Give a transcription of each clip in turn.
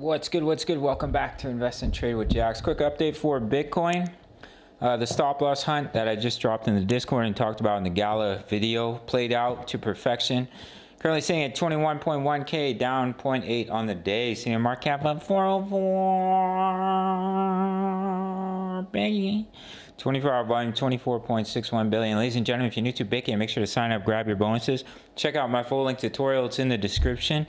What's good? What's good? Welcome back to Invest and Trade with Jaxx. Quick update for Bitcoin. Uh, the stop loss hunt that I just dropped in the Discord and talked about in the Gala video played out to perfection. Currently sitting at 21.1k, down 0.8 on the day. Seeing a market cap of 404, baby. 24 hour volume, 24.61 billion. Ladies and gentlemen, if you're new to Bitcoin, make sure to sign up, grab your bonuses. Check out my full link tutorial, it's in the description.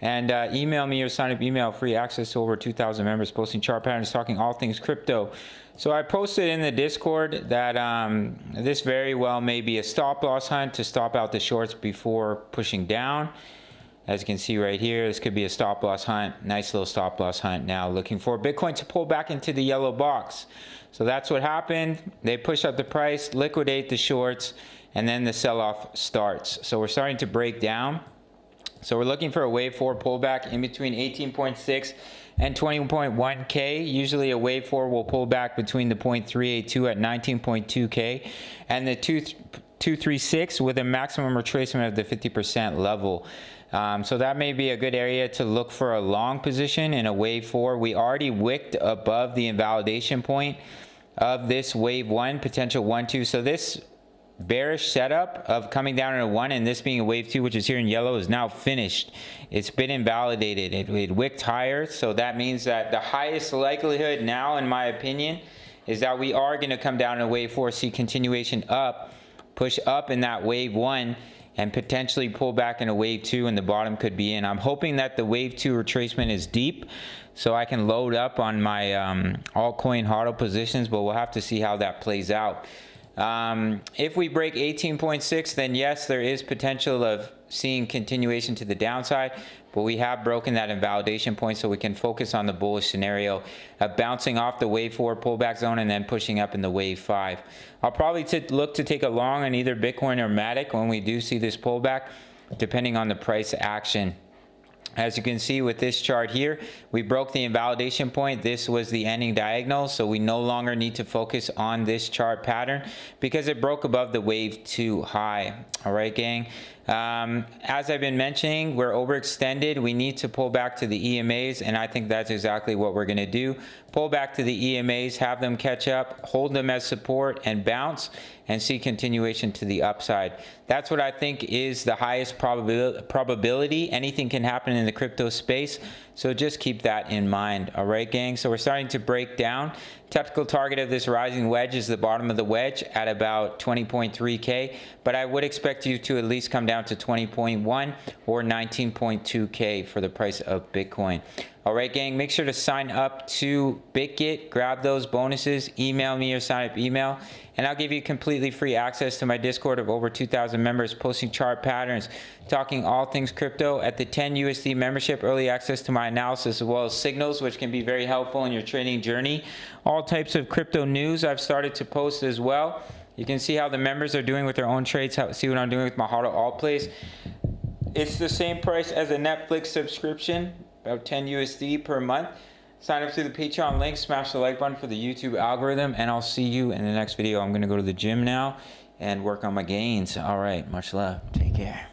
And uh, email me or sign up email, free access to over 2,000 members, posting chart patterns, talking all things crypto. So I posted in the Discord that um, this very well may be a stop loss hunt to stop out the shorts before pushing down. As you can see right here, this could be a stop loss hunt. Nice little stop loss hunt now looking for Bitcoin to pull back into the yellow box. So that's what happened. They push up the price, liquidate the shorts, and then the sell-off starts. So we're starting to break down. So we're looking for a wave 4 pullback in between 18.6 and 20.1K. Usually a wave 4 will pull back between the 0.382 at 19.2K and the 236 with a maximum retracement of the 50% level. Um, so that may be a good area to look for a long position in a wave 4. We already wicked above the invalidation point of this wave 1, potential 1, 2. So this bearish setup of coming down in a one and this being a wave two, which is here in yellow, is now finished. It's been invalidated. It, it wicked higher, so that means that the highest likelihood now, in my opinion, is that we are going to come down in a wave four, see continuation up, push up in that wave one, and potentially pull back in a wave two, and the bottom could be in. I'm hoping that the wave two retracement is deep, so I can load up on my um, altcoin hodl positions, but we'll have to see how that plays out. Um, if we break 18.6, then yes, there is potential of seeing continuation to the downside, but we have broken that invalidation point so we can focus on the bullish scenario of bouncing off the wave 4 pullback zone and then pushing up in the wave 5. I'll probably look to take a long on either Bitcoin or Matic when we do see this pullback, depending on the price action. As you can see with this chart here, we broke the invalidation point. This was the ending diagonal, so we no longer need to focus on this chart pattern because it broke above the wave too high. All right, gang. Um, as I've been mentioning, we're overextended. We need to pull back to the EMAs, and I think that's exactly what we're going to do. Pull back to the EMAs, have them catch up, hold them as support, and bounce, and see continuation to the upside. That's what I think is the highest probabil probability. Anything can happen in the crypto space, so just keep that in mind. All right, gang? So we're starting to break down. Technical target of this rising wedge is the bottom of the wedge at about 20.3K, but I would expect you to at least come down to 20.1 or 19.2K for the price of Bitcoin. All right, gang, make sure to sign up to BitGet, grab those bonuses, email me or sign up email, and I'll give you completely free access to my Discord of over 2,000 members posting chart patterns, talking all things crypto at the 10 USD membership, early access to my analysis as well as signals, which can be very helpful in your trading journey. All types of crypto news I've started to post as well. You can see how the members are doing with their own trades, how, see what I'm doing with my HODL alt plays. It's the same price as a Netflix subscription about 10 USD per month. Sign up through the Patreon link, smash the like button for the YouTube algorithm, and I'll see you in the next video. I'm going to go to the gym now and work on my gains. All right, much love. Take care.